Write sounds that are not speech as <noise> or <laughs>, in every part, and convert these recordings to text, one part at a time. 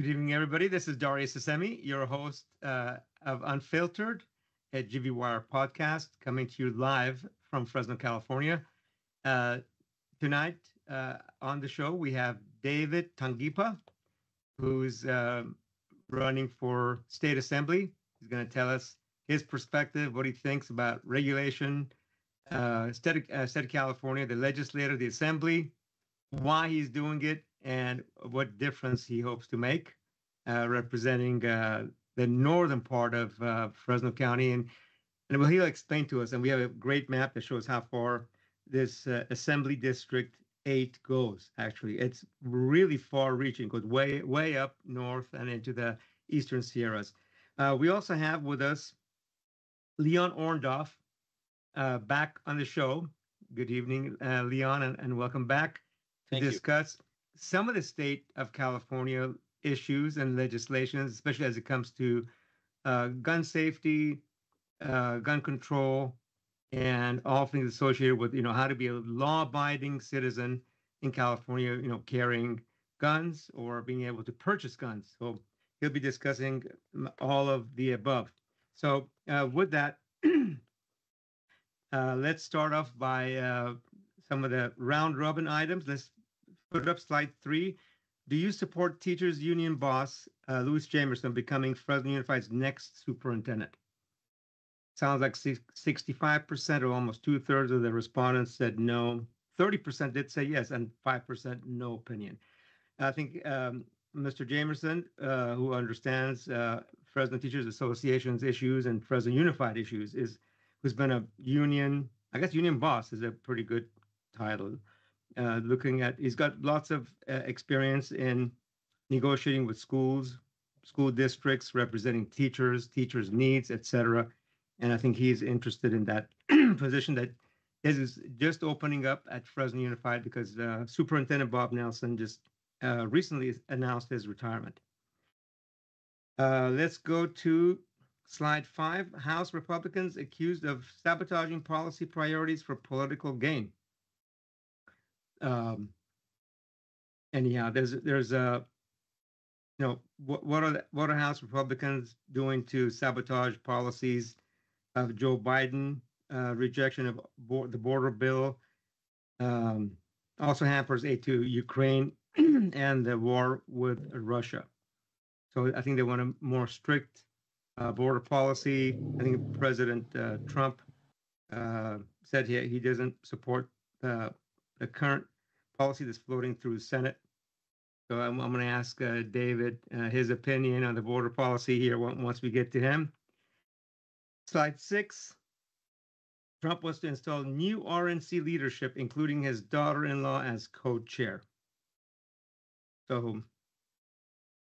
Good evening, everybody. This is Darius Assemi, your host uh, of Unfiltered at GV Wire podcast, coming to you live from Fresno, California. Uh, tonight uh, on the show, we have David Tangipa, who's uh, running for state assembly. He's going to tell us his perspective, what he thinks about regulation, uh, state, uh, state of California, the legislature, the assembly, why he's doing it, and what difference he hopes to make, uh, representing uh, the northern part of uh, Fresno County. And, and well, he'll explain to us. And we have a great map that shows how far this uh, Assembly District 8 goes, actually. It's really far reaching, goes way, way up north and into the eastern Sierras. Uh, we also have with us Leon Orndorff uh, back on the show. Good evening, Leon, and, and welcome back to Thank discuss you some of the state of California issues and legislations, especially as it comes to uh, gun safety, uh, gun control, and all things associated with you know how to be a law-abiding citizen in California, you know, carrying guns or being able to purchase guns. So he'll be discussing all of the above. So uh, with that, <clears throat> uh, let's start off by uh, some of the round robin items. Let's put up slide three. Do you support teachers union boss uh, Louis Jamerson becoming Fresno Unified's next superintendent? Sounds like 65% or almost two thirds of the respondents said no. 30% did say yes, and 5% no opinion. I think um, Mr. Jamerson, uh, who understands uh, Fresno Teachers Association's issues and Fresno Unified issues, is who's been a union, I guess union boss is a pretty good title uh, looking at, he's got lots of uh, experience in negotiating with schools, school districts, representing teachers, teachers' needs, etc. And I think he's interested in that <clears throat> position that is just opening up at Fresno Unified because uh, Superintendent Bob Nelson just uh, recently announced his retirement. Uh, let's go to slide five. House Republicans accused of sabotaging policy priorities for political gain um, anyhow, there's there's a you know what what are the, what are House Republicans doing to sabotage policies of Joe Biden? Uh, rejection of bo- the border bill um, also hampers aid to Ukraine <clears throat> and the war with Russia. So I think they want a more strict uh, border policy. I think President uh, Trump uh, said he, he doesn't support the current policy that's floating through the Senate. So I'm, I'm going to ask uh, David uh, his opinion on the border policy here once we get to him. Slide six. Trump wants to install new RNC leadership, including his daughter-in-law as co-chair. So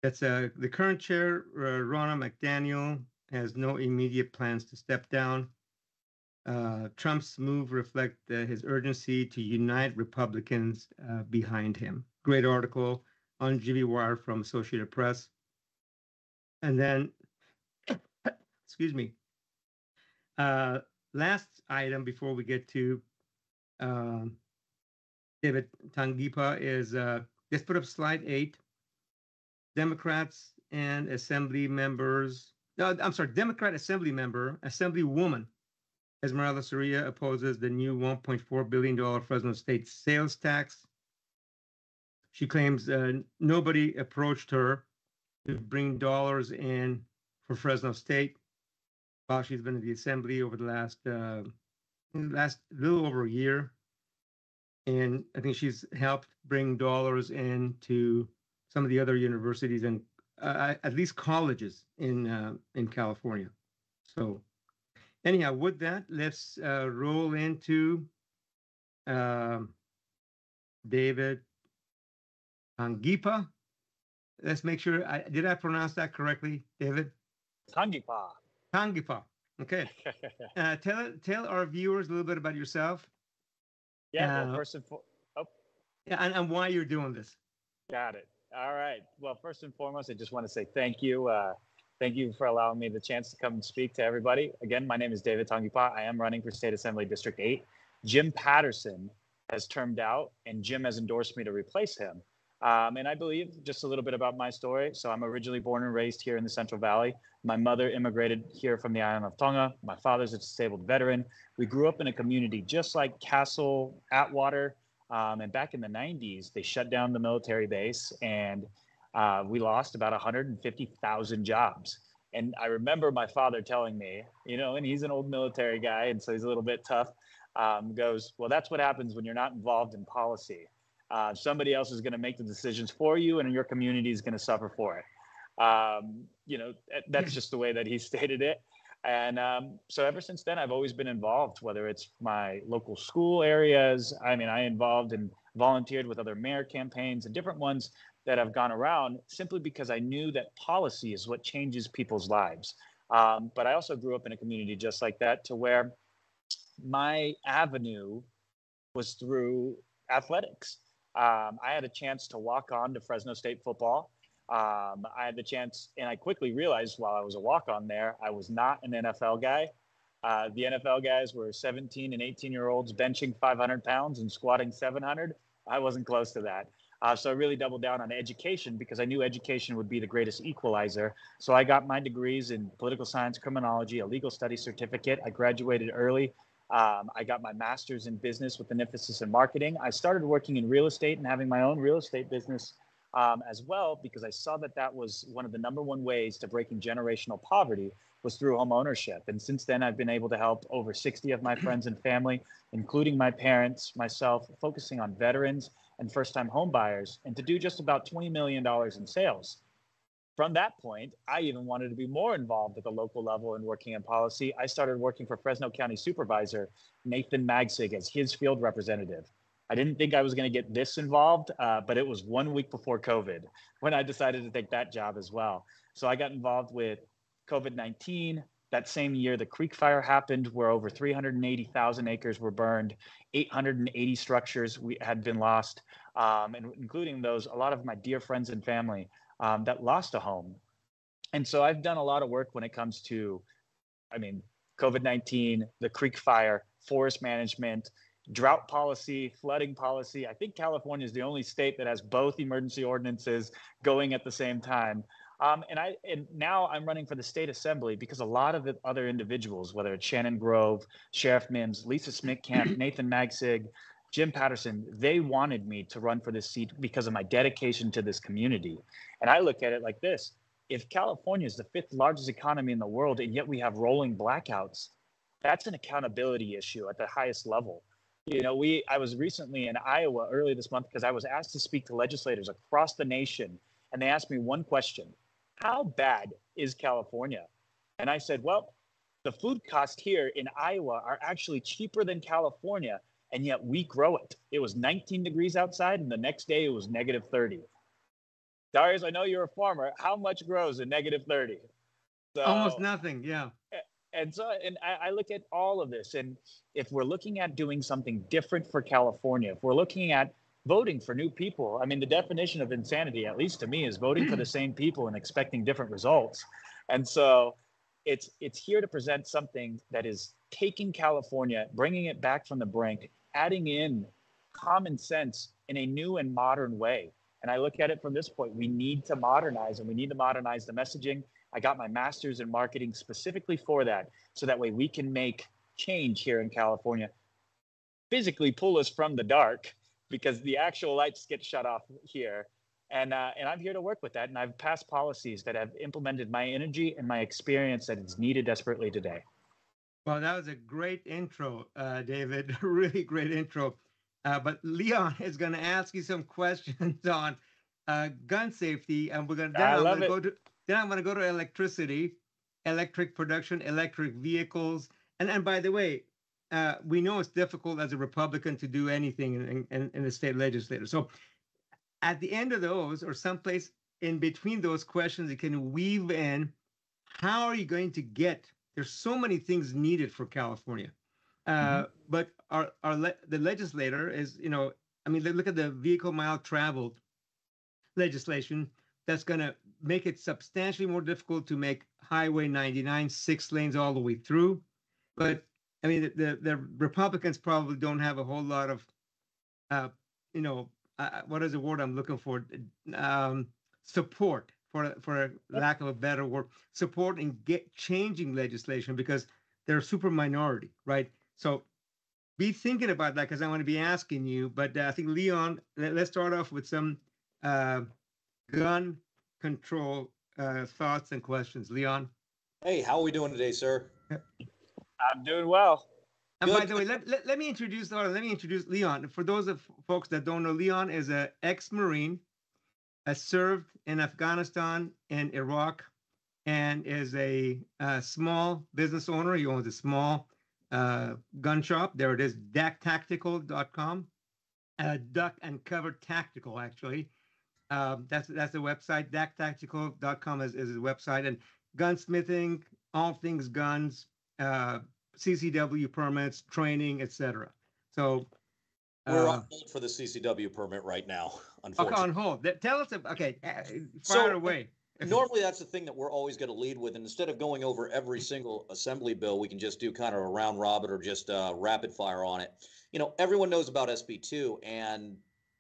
that's uh, the current chair, uh, Ronna McDaniel, has no immediate plans to step down. Uh, Trump's move reflect uh, his urgency to unite Republicans uh, behind him. Great article on GV Wire from Associated Press. And then, <coughs> excuse me. Uh, last item before we get to um, David Tangipa is uh, let's put up slide eight. Democrats and Assembly members. No, I'm sorry, Democrat Assembly member, Assemblywoman Esmeralda Soria opposes the new $1.4 billion Fresno State sales tax. She claims uh, nobody approached her to bring dollars in for Fresno State while she's been in the assembly over the last uh, last little over a year, and I think she's helped bring dollars in to some of the other universities and uh, at least colleges in uh, in California. So anyhow, with that, let's uh, roll into um, David Tangipa. Let's make sure. I, did I pronounce that correctly, David? Tangipa. Tangipa. Okay. <laughs> uh, tell tell our viewers a little bit about yourself. Yeah. Uh, well, first and foremost. Oh. Yeah, and, and why you're doing this. Got it. All right. Well, first and foremost, I just want to say thank you. Uh, Thank you for allowing me the chance to come and speak to everybody. Again, my name is David Tangipa. I am running for State Assembly District 8. Jim Patterson has termed out, and Jim has endorsed me to replace him. Um, and I believe just a little bit about my story. So I'm originally born and raised here in the Central Valley. My mother immigrated here from the island of Tonga. My father's a disabled veteran. We grew up in a community just like Castle, Atwater. Um, and back in the 90s, they shut down the military base and uh, we lost about 150,000 jobs. And I remember my father telling me, you know, and he's an old military guy, and so he's a little bit tough. Um, goes, well, that's what happens when you're not involved in policy. Uh, somebody else is going to make the decisions for you, and your community is going to suffer for it. Um, you know, that's just the way that he <laughs> stated it. And um, so ever since then, I've always been involved, whether it's my local school areas. I mean, I involved and volunteered with other mayor campaigns and different ones that have gone around simply because I knew that policy is what changes people's lives. Um, but I also grew up in a community just like that to where my avenue was through athletics. Um, I had a chance to walk on to Fresno State football. Um, I had the chance, and I quickly realized while I was a walk on there, I was not an NFL guy. Uh, the NFL guys were 17 and 18 year olds benching 500 pounds and squatting 700. I wasn't close to that. Uh, so I really doubled down on education because I knew education would be the greatest equalizer. So I got my degrees in political science, criminology, a legal studies certificate. I graduated early. Um, I got my master's in business with an emphasis in marketing. I started working in real estate and having my own real estate business um, as well because I saw that that was one of the number one ways to breaking generational poverty was through home ownership. And since then, I've been able to help over 60 of my friends and family, including my parents, myself, focusing on veterans and first time home buyers, and to do just about $20 million in sales. From that point, I even wanted to be more involved at the local level in working in policy. I started working for Fresno County Supervisor Nathan Magsig as his field representative. I didn't think I was going to get this involved, uh, but it was one week before COVID when I decided to take that job as well. So I got involved with COVID 19, that same year, the Creek Fire happened, where over 380,000 acres were burned, 880 structures we had been lost, um, and including those, a lot of my dear friends and family um, that lost a home. And so I've done a lot of work when it comes to, I mean, COVID 19, the Creek Fire, forest management, drought policy, flooding policy. I think California is the only state that has both emergency ordinances going at the same time. Um, and I and now I'm running for the state assembly because a lot of the other individuals, whether it's Shannon Grove, Sheriff Mims, Lisa Smittcamp, <clears throat> Nathan Magsig, Jim Patterson, they wanted me to run for this seat because of my dedication to this community. And I look at it like this: if California is the fifth largest economy in the world, and yet we have rolling blackouts, that's an accountability issue at the highest level. You know, we I was recently in Iowa early this month because I was asked to speak to legislators across the nation, and they asked me one question how bad is California? And I said, well, the food costs here in Iowa are actually cheaper than California, and yet we grow it. It was 19 degrees outside, and the next day it was negative 30. Darius, I know you're a farmer. How much grows in negative 30? So, Almost nothing, yeah. And so, and I, I look at all of this, and if we're looking at doing something different for California, if we're looking at voting for new people. I mean, the definition of insanity, at least to me, is voting for the same people and expecting different results. And so it's it's here to present something that is taking California, bringing it back from the brink, adding in common sense in a new and modern way. And I look at it from this point. We need to modernize and we need to modernize the messaging. I got my master's in marketing specifically for that. So that way we can make change here in California, physically pull us from the dark because the actual lights get shut off here. And, uh, and I'm here to work with that. And I've passed policies that have implemented my energy and my experience that is needed desperately today. Well, that was a great intro, uh, David. <laughs> really great intro. Uh, but Leon <laughs> is going to ask you some questions <laughs> on uh, gun safety, and we're going to. Then I am going to go to. Then I'm going to go to electricity, electric production, electric vehicles, and and by the way, uh, we know it's difficult as a Republican to do anything in, in, in the state legislature. So at the end of those, or someplace in between those questions, you can weave in how are you going to get? There's so many things needed for California, uh, mm-hmm. but our our le- the legislator is you know I mean look at the vehicle mile traveled legislation that's going to make it substantially more difficult to make Highway 99 six lanes all the way through, but I mean, the, the Republicans probably don't have a whole lot of, uh, you know, uh, what is the word I'm looking for? Um, support for for a lack of a better word, support in get changing legislation because they're a super minority, right? So be thinking about that because I want to be asking you. But uh, I think Leon, let, us start off with some uh, gun control uh, thoughts and questions. Leon. Hey, how are we doing today, sir? I'm doing well. And Good. by the way, let, let, let me introduce let me introduce Leon. For those of folks that don't know, Leon is an ex-marine, has served in Afghanistan and Iraq, and is a, a small business owner. He owns a small uh, gun shop. There it is, dactactical.com. Uh, duck and cover tactical, actually. Um, that's that's the website. Dactactical.com is, is his website. And gunsmithing, all things guns, uh, CCW permits, training, etc. So we're uh, on hold for the CCW permit right now. Unfortunately, okay, on hold. Tell us. Okay, uh, fire so, away. Normally, that's the thing that we're always going to lead with. And instead of going over every single assembly bill, we can just do kind of a round robin or just uh, rapid fire on it. You know, everyone knows about SB2, and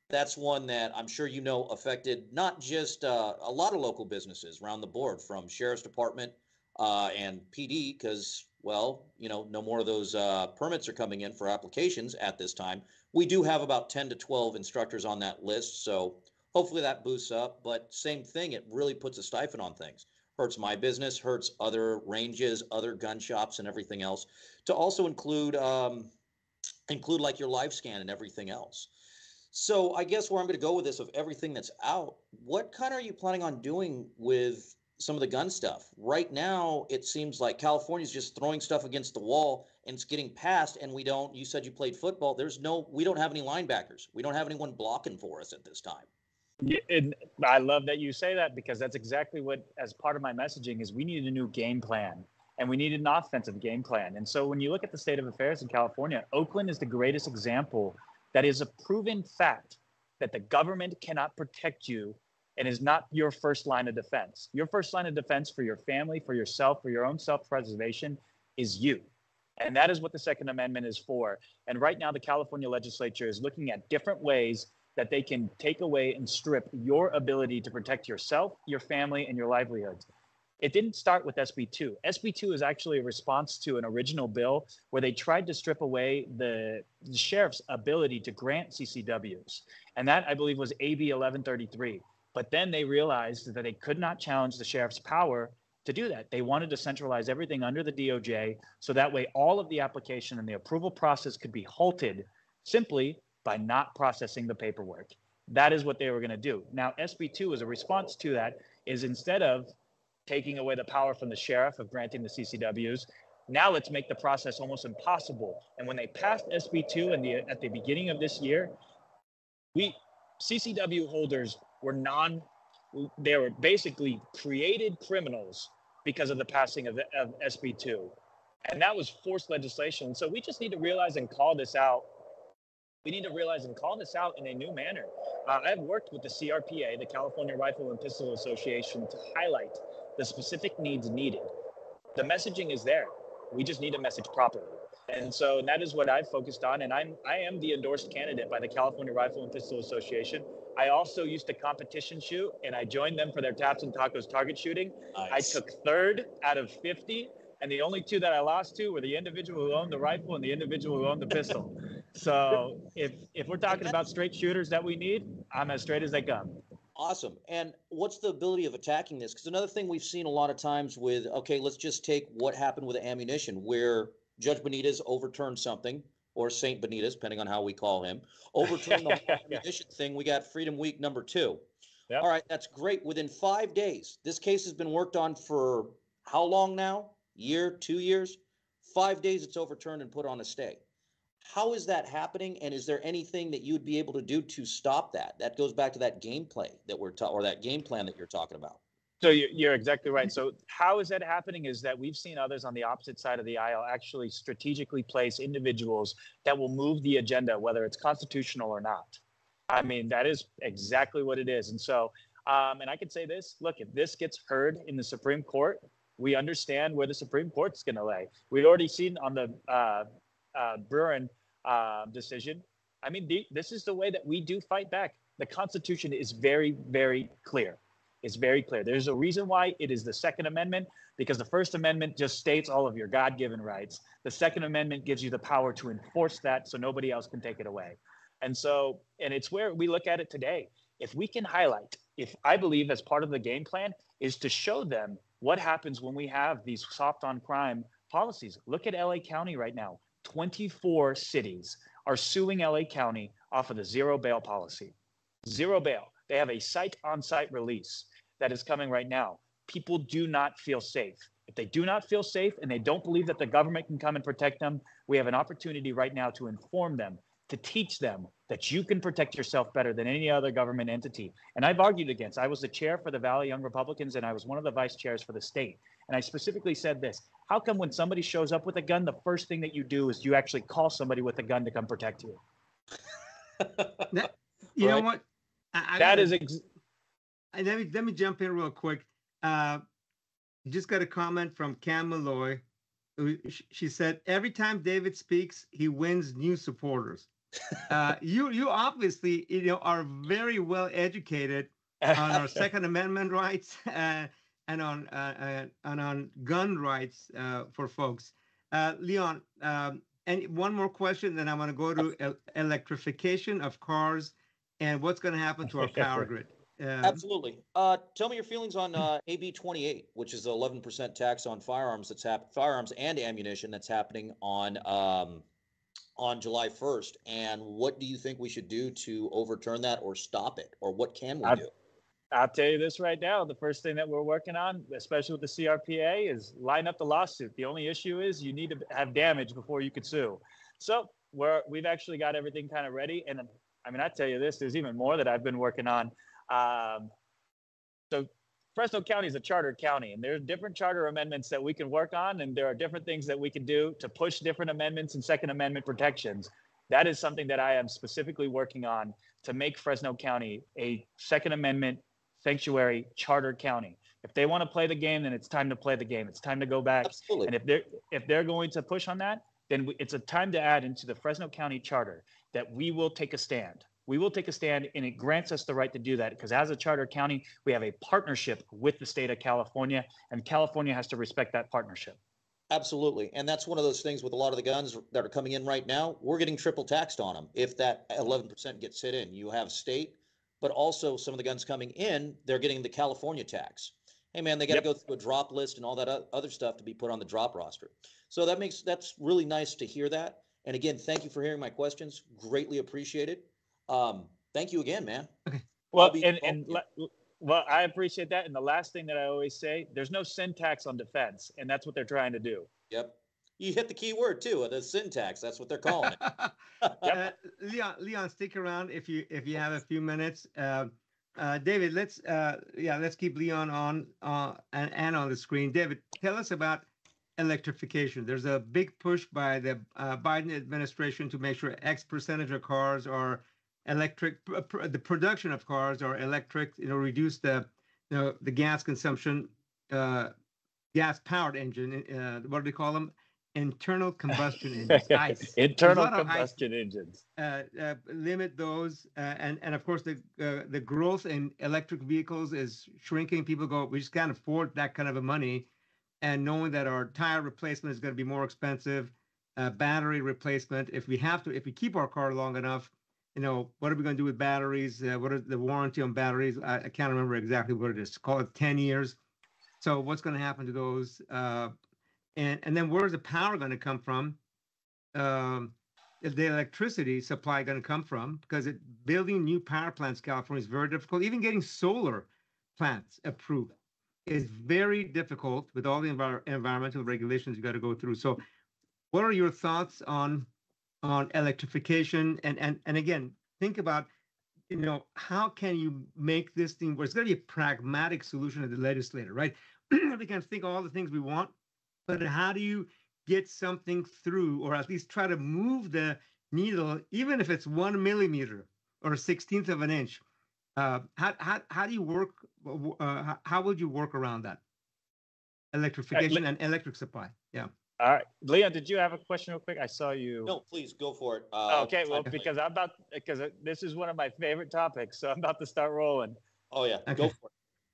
that's one that I'm sure you know affected not just uh, a lot of local businesses around the board, from sheriff's department uh, and PD, because well, you know, no more of those uh, permits are coming in for applications at this time. We do have about 10 to 12 instructors on that list, so hopefully that boosts up. But same thing, it really puts a stipend on things. Hurts my business, hurts other ranges, other gun shops, and everything else. To also include um, include like your live scan and everything else. So I guess where I'm going to go with this of everything that's out, what kind are you planning on doing with some of the gun stuff. Right now, it seems like California's just throwing stuff against the wall and it's getting passed. And we don't. You said you played football. There's no. We don't have any linebackers. We don't have anyone blocking for us at this time. And I love that you say that because that's exactly what, as part of my messaging, is we need a new game plan and we need an offensive game plan. And so when you look at the state of affairs in California, Oakland is the greatest example that is a proven fact that the government cannot protect you and is not your first line of defense. Your first line of defense for your family, for yourself, for your own self preservation is you. And that is what the Second Amendment is for. And right now, the California legislature is looking at different ways that they can take away and strip your ability to protect yourself, your family, and your livelihoods. It didn't start with SB2. SB2 is actually a response to an original bill where they tried to strip away the, the sheriff's ability to grant CCWs. And that, I believe, was AB 1133. But then they realized that they could not challenge the sheriff's power to do that. They wanted to centralize everything under the DOJ so that way all of the application and the approval process could be halted simply by not processing the paperwork. That is what they were going to do. Now, SB2 as a response to that is instead of taking away the power from the sheriff of granting the CCWs, now let's make the process almost impossible. And when they passed SB2 in the, at the beginning of this year, we CCW holders were non, they were basically created criminals because of the passing of, of SB2. And that was forced legislation. So we just need to realize and call this out. We need to realize and call this out in a new manner. Uh, I've worked with the CRPA, the California Rifle and Pistol Association, to highlight the specific needs needed. The messaging is there. We just need a message properly. And so that is what I've focused on. And I'm I am the endorsed candidate by the California Rifle and Pistol Association. I also used to competition shoot and I joined them for their taps and tacos target shooting. Nice. I took third out of 50. And the only two that I lost to were the individual who owned the rifle and the individual who owned the pistol. <laughs> so if if we're talking about straight shooters that we need, I'm as straight as they come. Awesome. And what's the ability of attacking this? Because another thing we've seen a lot of times with okay, let's just take what happened with the ammunition, where Judge Benitez overturned something, or Saint Benitez, depending on how we call him, overturned the <laughs> whole ammunition thing. We got Freedom Week number two. Yep. All right, that's great. Within five days, this case has been worked on for how long now? Year, two years? Five days, it's overturned and put on a stay. How is that happening? And is there anything that you would be able to do to stop that? That goes back to that gameplay that we're ta- or that game plan that you're talking about. So you're exactly right. So how is that happening? Is that we've seen others on the opposite side of the aisle actually strategically place individuals that will move the agenda, whether it's constitutional or not. I mean, that is exactly what it is. And so, um, and I could say this: look, if this gets heard in the Supreme Court, we understand where the Supreme Court's going to lay. We've already seen on the uh, uh, Bruen uh, decision. I mean, the, this is the way that we do fight back. The Constitution is very, very clear. It's very clear. There's a reason why it is the Second Amendment, because the First Amendment just states all of your God given rights. The Second Amendment gives you the power to enforce that so nobody else can take it away. And so, and it's where we look at it today. If we can highlight, if I believe as part of the game plan is to show them what happens when we have these soft on crime policies. Look at LA County right now. 24 cities are suing LA County off of the zero bail policy. Zero bail. They have a site on site release that is coming right now. People do not feel safe. If they do not feel safe and they don't believe that the government can come and protect them, we have an opportunity right now to inform them, to teach them that you can protect yourself better than any other government entity. And I've argued against, I was the chair for the Valley Young Republicans and I was one of the vice chairs for the state. And I specifically said this How come when somebody shows up with a gun, the first thing that you do is you actually call somebody with a gun to come protect you? <laughs> You know what? I, I That gotta- is ex- let me let me jump in real quick. Uh, just got a comment from Cam Malloy. She said every time David speaks, he wins new supporters. <laughs> Uh, you you obviously you know are very well educated on our <laughs> Second Amendment rights uh, and on uh, uh, and on gun rights uh, for folks. Uh, Leon, um, and one more question, then I'm going to go to el- electrification of cars and what's going to happen to our power <laughs> grid. Um, Absolutely. Uh, tell me your feelings on uh, AB 28, which is the 11% tax on firearms that's hap- firearms and ammunition that's happening on um, on July 1st. And what do you think we should do to overturn that or stop it, or what can we I- do? I'll tell you this right now. The first thing that we're working on, especially with the CRPA, is line up the lawsuit. The only issue is you need to have damage before you could sue. So we're we've actually got everything kind of ready. And I mean, I tell you this, there's even more that I've been working on. Um, so Fresno County is a charter county, and there are different charter amendments that we can work on, and there are different things that we can do to push different amendments and Second Amendment protections. That is something that I am specifically working on to make Fresno County a Second Amendment sanctuary charter county. If they want to play the game, then it's time to play the game. It's time to go back. Absolutely. And if they're if they're going to push on that, then we, it's a time to add into the Fresno County Charter that we will take a stand. We will take a stand, and it grants us the right to do that because as a charter county, we have a partnership with the state of California, and California has to respect that partnership. Absolutely. And that's one of those things with a lot of the guns that are coming in right now. We're getting triple taxed on them if that 11% gets hit in. You have state, but also some of the guns coming in, they're getting the California tax. Hey, man, they got to Yep. go through a drop list and all that other stuff to be put on the drop roster. So that makes that's really nice to hear that. And again, thank you for hearing my questions. Greatly appreciated. Um, thank you again, man. Well, be and, and la- well, I appreciate that. And the last thing that I always say, there's no sin tax on defense, and that's what they're trying to do. Yep. You hit the key word too, the sin tax. That's what they're calling it. <laughs> <laughs> Uh, Leon, Leon, stick around if you if you have a few minutes. Uh, uh, David, let's uh, yeah, let's keep Leon on uh, and, and on the screen. David, tell us about electrification. There's a big push by the uh, Biden administration to make sure X percentage of cars are electric. The production of cars are electric. You know, reduce the you know the gas consumption. Uh, gas powered engine. Uh, what do they call them? Internal combustion <laughs> engines. ICE <laughs> Internal of ice- combustion engines. uh, uh, limit those, uh, and and of course the uh, the growth in electric vehicles is shrinking. People go, we just can't afford that kind of a money, and knowing that our tire replacement is going to be more expensive, uh, battery replacement. If we have to, if we keep our car long enough, you know, what are we going to do with batteries? Uh, what is the warranty on batteries? I, I can't remember exactly what it is. Call it ten years. So what's going to happen to those? Uh, and and then where's the power going to come from? Um, the electricity supply going to come from? Because it, building new power plants, in California is very difficult. Even getting solar plants approved is very difficult with all the envir- environmental regulations you got to go through. So, what are your thoughts on on electrification? And and and again, think about you know how can you make this thing where it's going to be a pragmatic solution at the legislator right? <clears throat> we can think all the things we want, but how do you get something through, or at least try to move the needle, even if it's one millimeter or a sixteenth of an inch. Uh, how, how, how do you work? Uh, how, how would you work around that? Electrification and electric supply. Yeah. All right, Leon, did you have a question real quick? I saw you. No, please go for it. Uh, okay, well, because I'm about because this is one of my favorite topics, so I'm about to start rolling. Oh, yeah, go for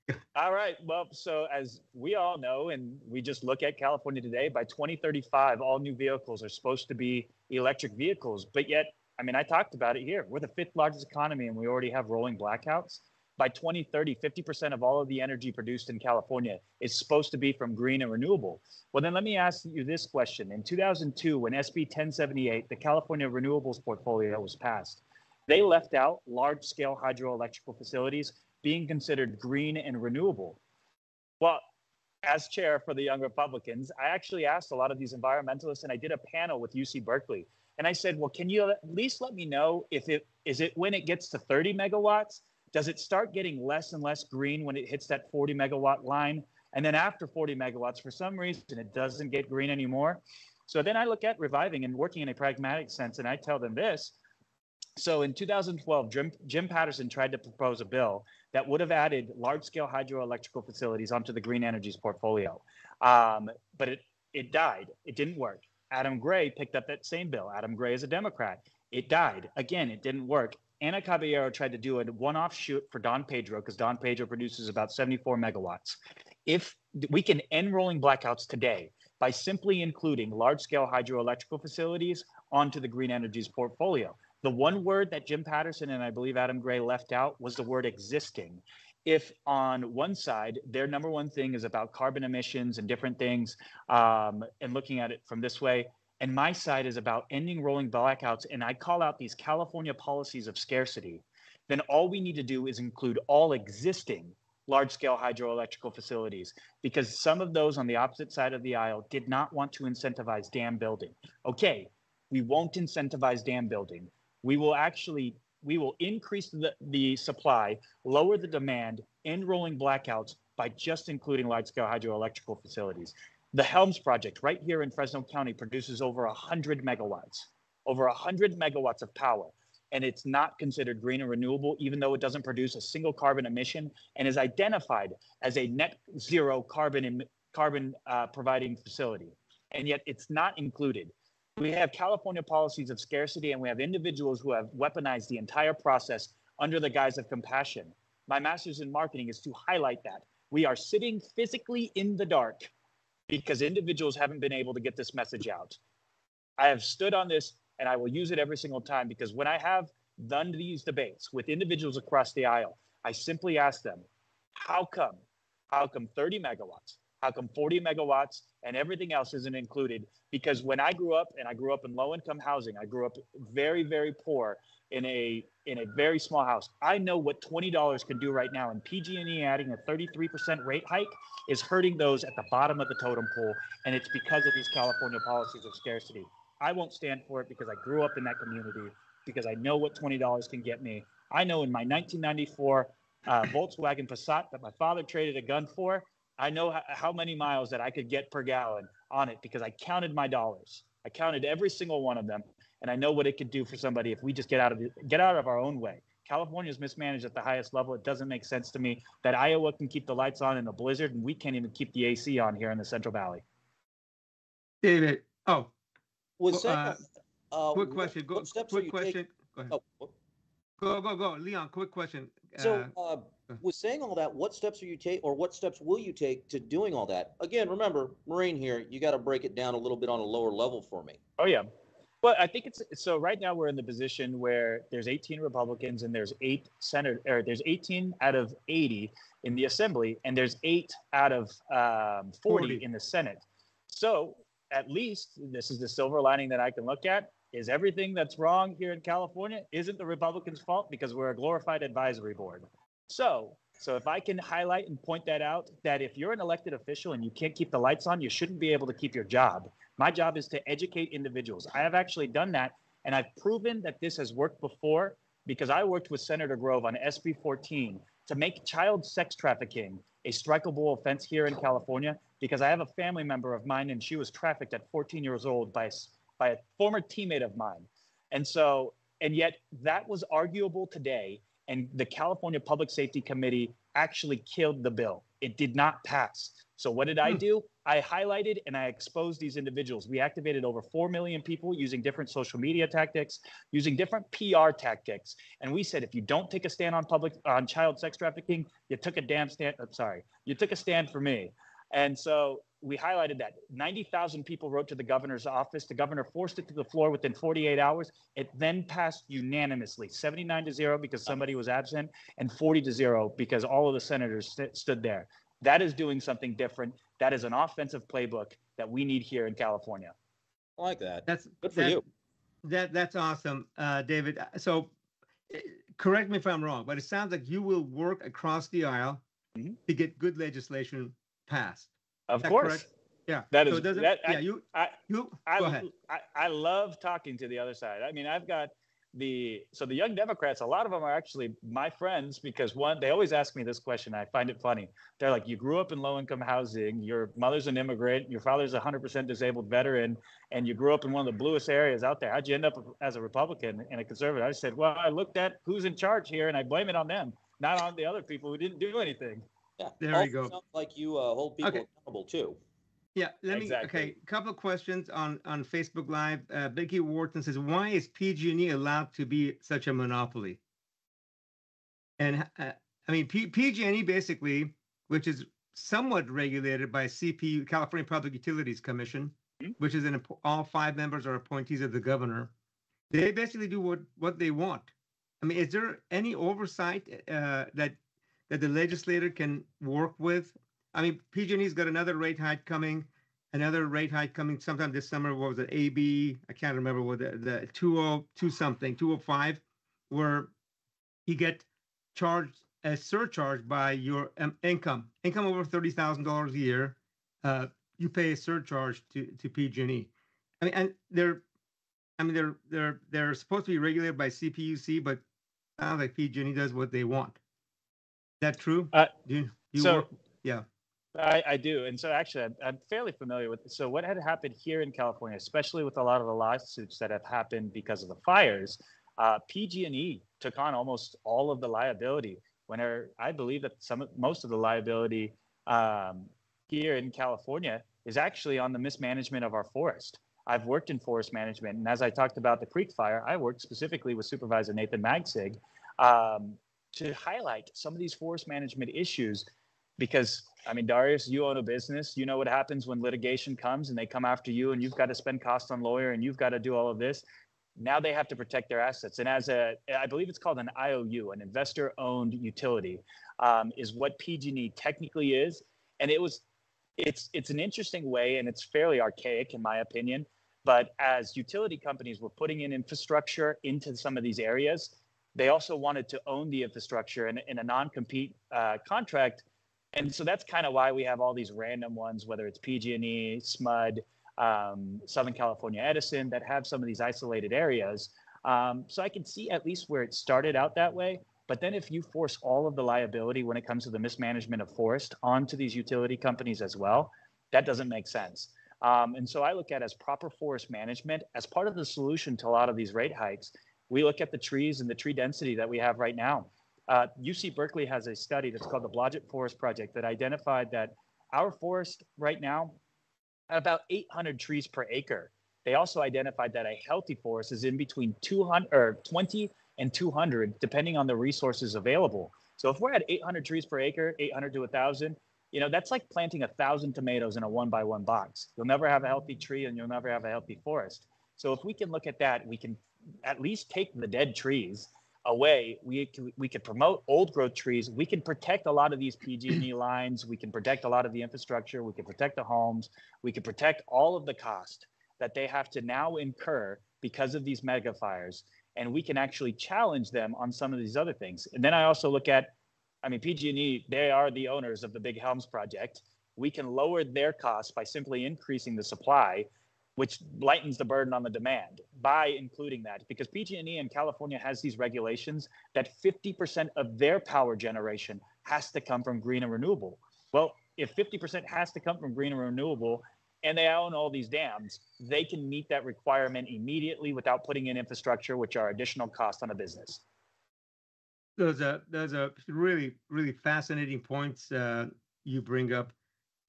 it. <laughs> All right. Well, so as we all know, and we just look at California today, by 2035, all new vehicles are supposed to be electric vehicles. But yet, I mean, I talked about it here. We're the fifth largest economy, and we already have rolling blackouts. By 2030, 50% of all of the energy produced in California is supposed to be from green and renewable. Well, then let me ask you this question. In 2002, when SB 1078, the California Renewables Portfolio was passed, they left out large scale hydroelectrical facilities being considered green and renewable. Well, as chair for the Young Republicans, I actually asked a lot of these environmentalists and I did a panel with UC Berkeley. And I said, well, can you at least let me know if it is it when it gets to 30 megawatts? Does it start getting less and less green when it hits that 40 megawatt line? And then after 40 megawatts, for some reason, it doesn't get green anymore. So then I look at reviving and working in a pragmatic sense, and I tell them this. So in 2012, Jim, Jim Patterson tried to propose a bill that would have added large-scale hydroelectrical facilities onto the green energies portfolio, um, but it it died. It didn't work. Adam Gray picked up that same bill. Adam Gray is a Democrat. It died. Again, it didn't work. Anna Caballero tried to do a one-off shoot for Don Pedro because Don Pedro produces about 74 megawatts. If we can end rolling blackouts today by simply including large-scale hydroelectrical facilities onto the green energies portfolio. The one word that Jim Patterson and I believe Adam Gray left out was the word existing. If on one side, their number one thing is about carbon emissions and different things, um, and looking at it from this way, and my side is about ending rolling blackouts, and I call out these California policies of scarcity, then all we need to do is include all existing large scale hydroelectrical facilities because some of those on the opposite side of the aisle did not want to incentivize dam building. Okay, we won't incentivize dam building. We will actually we will increase the, the supply, lower the demand, end rolling blackouts by just including large scale hydroelectrical facilities. The Helms project right here in Fresno County produces over 100 megawatts, over 100 megawatts of power. And it's not considered green and renewable, even though it doesn't produce a single carbon emission and is identified as a net zero carbon, em- carbon uh, providing facility. And yet it's not included. We have California policies of scarcity, and we have individuals who have weaponized the entire process under the guise of compassion. My master's in marketing is to highlight that. We are sitting physically in the dark because individuals haven't been able to get this message out. I have stood on this and I will use it every single time because when I have done these debates with individuals across the aisle, I simply ask them, how come? How come 30 megawatts? How come 40 megawatts and everything else isn't included? Because when I grew up and I grew up in low income housing, I grew up very, very poor in a in a very small house. I know what $20 can do right now. And PG&E adding a 33% rate hike is hurting those at the bottom of the totem pole. And it's because of these California policies of scarcity. I won't stand for it because I grew up in that community, because I know what $20 can get me. I know in my 1994 uh, Volkswagen Passat that my father traded a gun for, I know how many miles that I could get per gallon on it because I counted my dollars. I counted every single one of them, and I know what it could do for somebody if we just get out of the, get out of our own way. California is mismanaged at the highest level. It doesn't make sense to me that Iowa can keep the lights on in a blizzard and we can't even keep the AC on here in the Central Valley. David, oh, Was Well, that, uh, quick question, go, what steps are quick you question. taking? Go ahead. Oh, Go, go, go, Leon, quick question. So, Uh, uh, with saying all that, what steps are you take, or what steps will you take to doing all that? Again, remember, Marine here, you got to break it down a little bit on a lower level for me. Oh yeah. Well, I think it's so right now we're in the position where there's 18 Republicans and there's eight senator or there's 18 out of 80 in the assembly and there's eight out of um, 40, 40. in the Senate. So at least this is the silver lining that I can look at is everything that's wrong here in California isn't the Republicans' fault because we're a glorified advisory board. So so if I can highlight and point that out, that if you're an elected official and you can't keep the lights on, you shouldn't be able to keep your job. My job is to educate individuals. I have actually done that, and I've proven that this has worked before because I worked with Senator Grove on SB 14 to make child sex trafficking a strikeable offense here in California because I have a family member of mine and she was trafficked at 14 years old by, by a former teammate of mine. And so, and yet that was arguable today. And the California Public Safety Committee actually killed the bill. It did not pass. So what did I Hmm. do? I highlighted and I exposed these individuals. We activated over 4 million people using different social media tactics, using different PR tactics. And we said, if you don't take a stand on public on child sex trafficking, you took a damn stand. I'm sorry, you took a stand for me. And so we highlighted that 90,000 people wrote to the governor's office. The governor forced it to the floor within 48 hours. It then passed unanimously, 79 to 0 because somebody was absent and 40 to 0 because all of the senators st- stood there. That is doing something different. That is an offensive playbook that we need here in California. I like that. That's Good for that- you. That that's awesome, uh, David. Uh, So, eh, correct me if I'm wrong, but it sounds like you will work across the aisle Mhm. to get good legislation passed. Of course. correct? Yeah. That So is- that- yeah. I- you I- you I, go ahead. I, I love talking to the other side. I mean, I've got the so the young Democrats. A lot of them are actually my friends because one, they always ask me this question. I find it funny. They're like, "You grew up in low-income housing. Your mother's an immigrant. Your father's a 100% disabled veteran, and you grew up in one of the bluest areas out there. How'd you end up as a Republican and a conservative?" I said, "Well, I looked at who's in charge here, and I blame it on them, not on the other people who didn't do anything." Yeah. There Also you go. Sounds like you uh, hold people Okay. accountable too. Yeah, let me. Exactly. Okay, couple of questions on on Facebook Live. Uh, Becky Wharton says, "Why is PG&E allowed to be such a monopoly?" And uh, I mean, P- PG&E basically, which is somewhat regulated by CPU, California Public Utilities Commission, Mhm. which is an all five members are appointees of the governor. They basically do what what they want. I mean, is there any oversight uh, that that the legislator can work with? I mean, PG&E's got another rate hike coming, another rate hike coming sometime this summer. What was it? AB? I can't remember what the, the 202 something, 205, where you get charged a surcharge by your um, income, income over thirty thousand dollars a year. Uh, you pay a surcharge to to PG&E. I mean, and they're, I mean, they're they're they're supposed to be regulated by CPUC, but sounds like PG&E does what they want. Is that true? Uh, do you, you so work? Yeah. I, I do, and so actually, I'm, I'm fairly familiar with. So what had happened here in California, especially with a lot of the lawsuits that have happened because of the fires, uh, PG&E took on almost all of the liability. Whenever I believe that some, most of the liability um, here in California is actually on the mismanagement of our forest. I've worked in forest management, and as I talked about the Creek Fire, I worked specifically with Supervisor Nathan Magsig um, to highlight some of these forest management issues because I mean, Darius, you own a business. You know what happens when litigation comes and they come after you, and you've got to spend cost on lawyer, and you've got to do all of this. Now they have to protect their assets, and as a, I believe it's called an IOU, an investor-owned utility, um, is what PG&E technically is, and it was, it's it's an interesting way, and it's fairly archaic in my opinion. But as utility companies were putting in infrastructure into some of these areas, they also wanted to own the infrastructure in, in a non-compete uh, contract and so that's kind of why we have all these random ones, whether it's PG&E, SMUD, um, Southern California Edison, that have some of these isolated areas. Um, so I can see at least where it started out that way. But then if you force all of the liability when it comes to the mismanagement of forest onto these utility companies as well, that doesn't make sense. Um, and so I look at as proper forest management as part of the solution to a lot of these rate hikes. We look at the trees and the tree density that we have right now. Uh, UC Berkeley has a study that's called the Blodgett Forest Project that identified that our forest right now about 800 trees per acre. They also identified that a healthy forest is in between 200 or 20 and 200, depending on the resources available. So if we're at 800 trees per acre, 800 to 1,000, you know that's like planting a thousand tomatoes in a one by one box. You'll never have a healthy tree, and you'll never have a healthy forest. So if we can look at that, we can at least take the dead trees away. We can, we could promote old growth trees. We can protect a lot of these pg&e <clears throat> lines. We can protect a lot of the infrastructure. We can protect the homes. We can protect all of the cost that they have to now incur because of these mega fires. And we can actually challenge them on some of these other things. And then i also look at i mean pg&e they are the owners of the big helms project. We can lower their costs by simply increasing the supply which lightens the burden on the demand by including that because PG&E in California has these regulations that 50% of their power generation has to come from green and renewable. Well, if 50% has to come from green and renewable and they own all these dams, they can meet that requirement immediately without putting in infrastructure which are additional cost on a business. those are those are really really fascinating points uh, you bring up.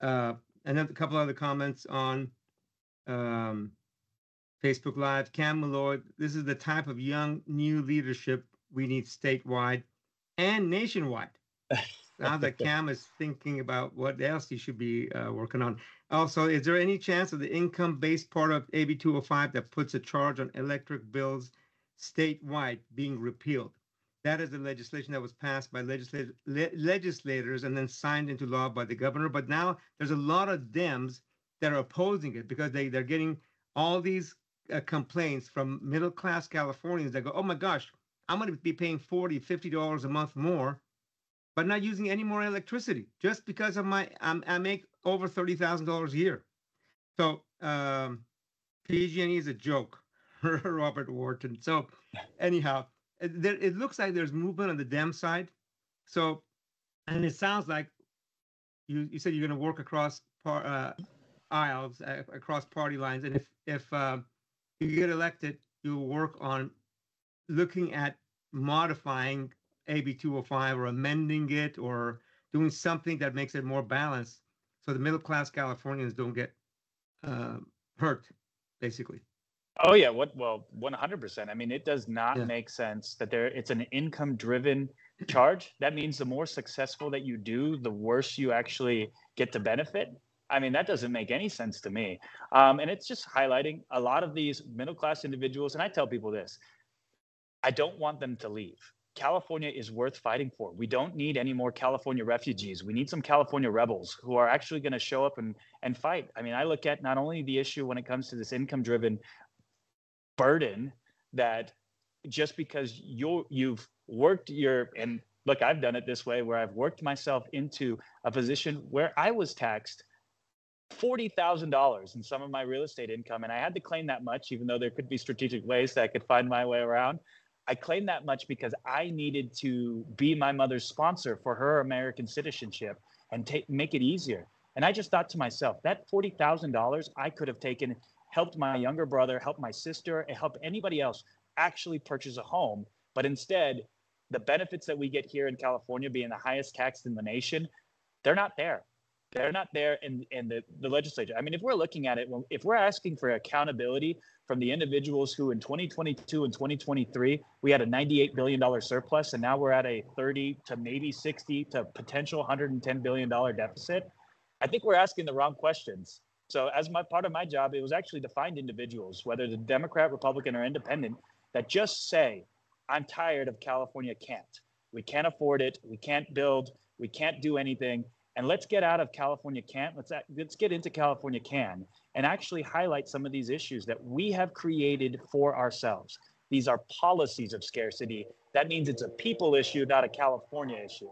Uh, and then a couple other comments on um, Facebook Live. Cam Malloy, this is the type of young new leadership we need statewide and nationwide. now that <laughs> Cam is thinking about what else he should be uh, working on. Also, is there any chance of the income-based part of AB 205 that puts a charge on electric bills statewide being repealed? That is the legislation that was passed by legislat- le- legislators and then signed into law by the governor. But now there's a lot of Dems that are opposing it because they, they're getting all these uh, complaints from middle class Californians that go, oh my gosh, I'm going to be paying 40 $50 a month more, but not using any more electricity just because of my, I'm, I make over $30,000 a year. So um, PG&E is a joke, <laughs> Robert Wharton. So anyhow, there, it looks like there's movement on the Dem side. So, and it sounds like you, you said you're going to work across par, uh, aisles, uh, across party lines. And if, if uh, you get elected, you'll work on looking at modifying AB 205 or amending it or doing something that makes it more balanced so the middle class Californians don't get uh, hurt, basically. Oh yeah, what well, one hundred percent. I mean, it does not Yeah. make sense that there it's an income driven charge. That means the more successful that you do, the worse you actually get to benefit. I mean, that doesn't make any sense to me. Um, and it's just highlighting a lot of these middle class individuals. And I tell people this: I don't want them to leave. California is worth fighting for. We don't need any more California refugees. We need some California rebels who are actually going to show up and and fight. I mean, I look at not only the issue when it comes to this income driven burden that just because you you've worked your and look i've done it this way where i've worked myself into a position where i was taxed $40,000 in some of my real estate income and i had to claim that much even though there could be strategic ways that i could find my way around i claimed that much because i needed to be my mother's sponsor for her american citizenship and take make it easier and i just thought to myself that $40,000 i could have taken helped my younger brother, helped my sister, and helped anybody else actually purchase a home. But instead, the benefits that we get here in California, being the highest taxed in the nation, they're not there. They're not there in, in the, the legislature. I mean, if we're looking at it, if we're asking for accountability from the individuals who in 2022 and 2023, we had a $98 billion surplus, and now we're at a 30 to maybe 60 to potential $110 billion deficit, I think we're asking the wrong questions. So as my part of my job, it was actually to find individuals, whether the Democrat, Republican, or independent, that just say, I'm tired of California can't. We can't afford it. We can't build. We can't do anything. And let's get out of California can't. Let's let's get into California can and actually highlight some of these issues that we have created for ourselves. These are policies of scarcity. That means it's a people issue, not a California issue.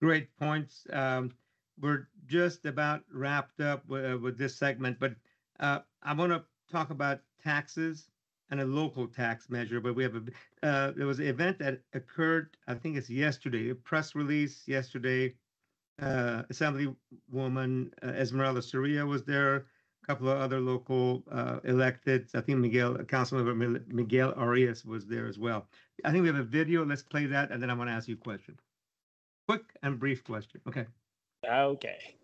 Great points. Um, we're just about wrapped up with, uh, with this segment, but uh, I want to talk about taxes and a local tax measure. But we have a uh, there was an event that occurred, I think it's yesterday, a press release yesterday. Uh, Assemblywoman uh, Esmeralda Soria was there. A couple of other local uh, electeds. I think Miguel, Councilmember Miguel Arias was there as well. I think we have a video. Let's play that, and then I want to ask you a question. Quick and brief question. Okay. Okay.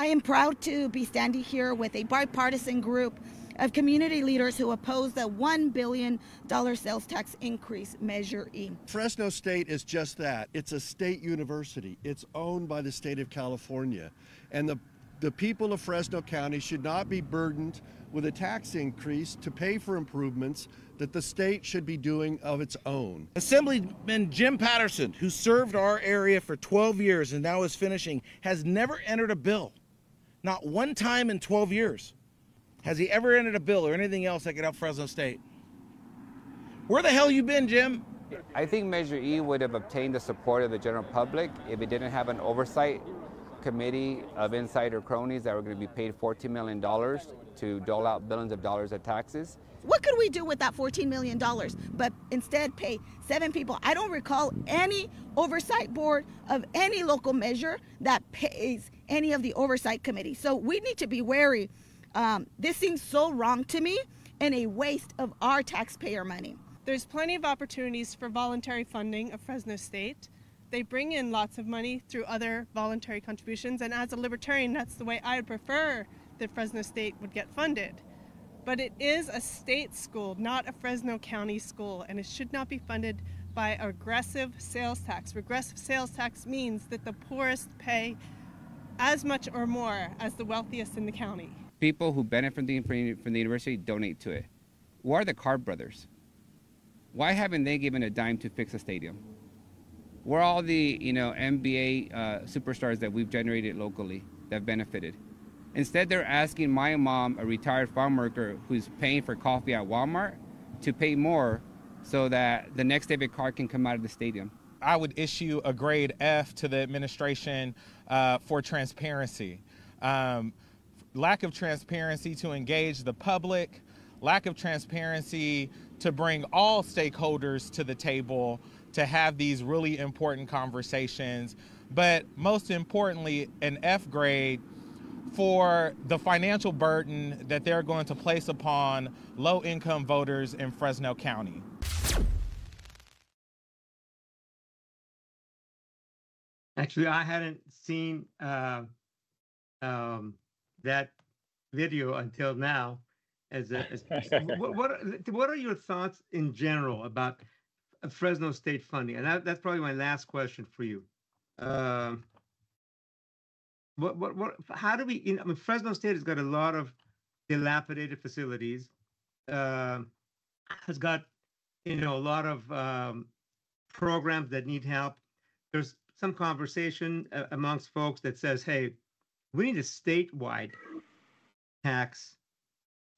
I am proud to be standing here with a bipartisan group of community leaders who oppose the $1 billion sales tax increase, Measure E. Fresno State is just that. It's a state university. It's owned by the state of California. And the, the people of Fresno County should not be burdened with a tax increase to pay for improvements that the state should be doing of its own. Assemblyman Jim Patterson, who served our area for 12 years and now is finishing, has never entered a bill. Not one time in 12 years has he ever entered a bill or anything else that could help Fresno State. Where the hell you been, Jim? I think Measure E would have obtained the support of the general public if it didn't have an oversight committee of insider cronies that were going to be paid $14 million to dole out billions of dollars of taxes. What could we do with that $14 million but instead pay seven people? I don't recall any oversight board of any local measure that pays any of the oversight committee. So we need to be wary. Um, this seems so wrong to me and a waste of our taxpayer money. There's plenty of opportunities for voluntary funding of Fresno State. They bring in lots of money through other voluntary contributions, and as a libertarian, that's the way I would prefer that Fresno State would get funded. But it is a state school, not a Fresno County school, and it should not be funded by aggressive sales tax. Regressive sales tax means that the poorest pay as much or more as the wealthiest in the county. People who benefit from the, from the university donate to it. Who are the Carr brothers? Why haven't they given a dime to fix a stadium? Where are all the you know NBA uh, superstars that we've generated locally that benefited? Instead, they're asking my mom, a retired farm worker who's paying for coffee at Walmart, to pay more so that the next David Carr can come out of the stadium. I would issue a grade F to the administration uh, for transparency. Um, lack of transparency to engage the public, lack of transparency to bring all stakeholders to the table to have these really important conversations. But most importantly, an F grade for the financial burden that they're going to place upon low income voters in Fresno County. Actually, I hadn't seen uh, um, that video until now. As, a, as what, what what are your thoughts in general about Fresno State funding? And that, that's probably my last question for you. Um, what what what? How do we? You know, I mean, Fresno State has got a lot of dilapidated facilities. Uh, has got you know a lot of um, programs that need help. There's some conversation uh, amongst folks that says, "Hey, we need a statewide tax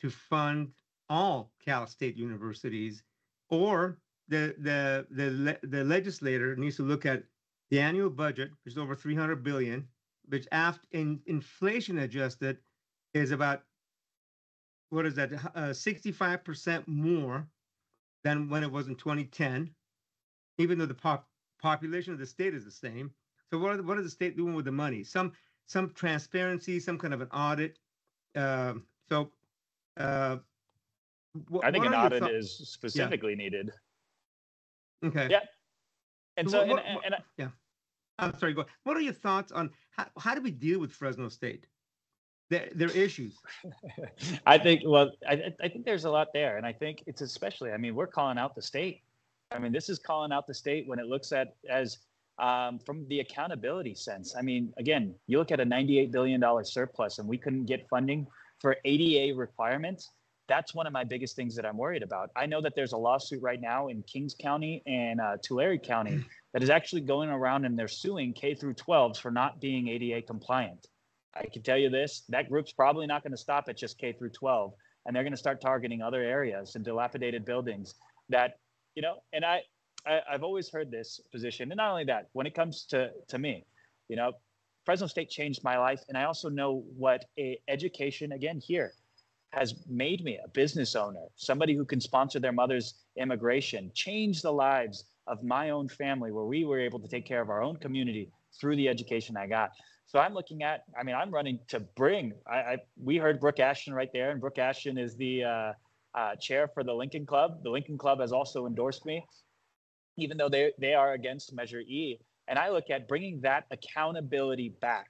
to fund all Cal State universities, or the the the the legislator needs to look at the annual budget, which is over 300 billion, which after in inflation adjusted is about what is that? Uh, 65% more than when it was in 2010 even though the pop, population of the state is the same so what, are, what is the state doing with the money some some transparency some kind of an audit uh, so uh, wh- i think an audit th- is specifically yeah. needed okay yeah and so, what, and, and, and, yeah I'm sorry. Go. What are your thoughts on how, how do we deal with Fresno State? Their, their issues. <laughs> I think. Well, I, I think there's a lot there, and I think it's especially. I mean, we're calling out the state. I mean, this is calling out the state when it looks at as um, from the accountability sense. I mean, again, you look at a 98 billion dollar surplus, and we couldn't get funding for ADA requirements. That's one of my biggest things that I'm worried about. I know that there's a lawsuit right now in Kings County and uh, Tulare County that is actually going around and they're suing K through 12s for not being ADA compliant. I can tell you this, that group's probably not going to stop at just K through 12 and they're going to start targeting other areas and dilapidated buildings that, you know, and I, I have always heard this position. And not only that, when it comes to to me, you know, Fresno State changed my life. And I also know what a education again here has made me a business owner, somebody who can sponsor their mother's immigration, change the lives of my own family where we were able to take care of our own community through the education I got. So I'm looking at, I mean, I'm running to bring, I, I we heard Brooke Ashjian right there, and Brooke Ashjian is the uh, uh, chair for the Lincoln Club. The Lincoln Club has also endorsed me, even though they, they are against Measure E. And I look at bringing that accountability back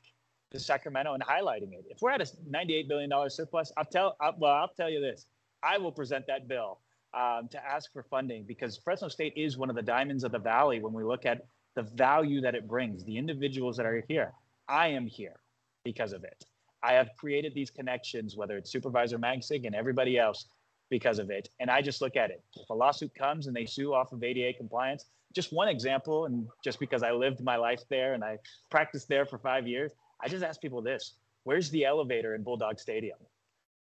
to Sacramento and highlighting it. If we're at a $98 billion surplus, I'll tell, I'll, well, I'll tell you this, I will present that bill um, to ask for funding because Fresno State is one of the diamonds of the valley when we look at the value that it brings, the individuals that are here. I am here because of it. I have created these connections, whether it's Supervisor Magsig and everybody else, because of it. And I just look at it. If a lawsuit comes and they sue off of ADA compliance, just one example, and just because I lived my life there and I practiced there for five years, I just ask people this where's the elevator in Bulldog Stadium?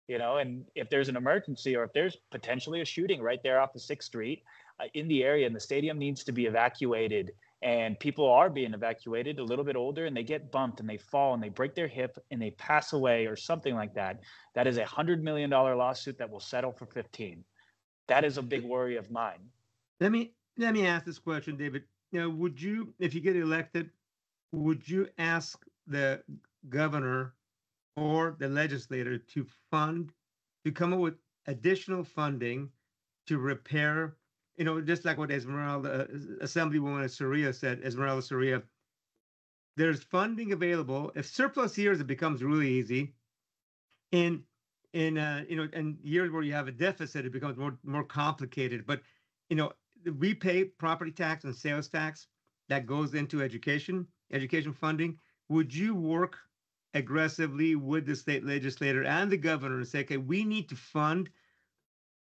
you know and if there's an emergency or if there's potentially a shooting right there off the sixth street uh, in the area and the stadium needs to be evacuated and people are being evacuated a little bit older and they get bumped and they fall and they break their hip and they pass away or something like that. That is a hundred million dollar lawsuit that will settle for 15 that is a big worry of mine. let me let me ask this question david. You know would you if you get elected would you ask the governor or the legislator to fund, to come up with additional funding to repair you know, just like what Esmeralda, uh, Assemblywoman Soria said, Esmeralda Soria, there's funding available. If surplus years, it becomes really easy. In in uh, you know, in years where you have a deficit, it becomes more more complicated. But you know, we pay property tax and sales tax that goes into education, education funding. Would you work aggressively with the state legislator and the governor and say, okay, we need to fund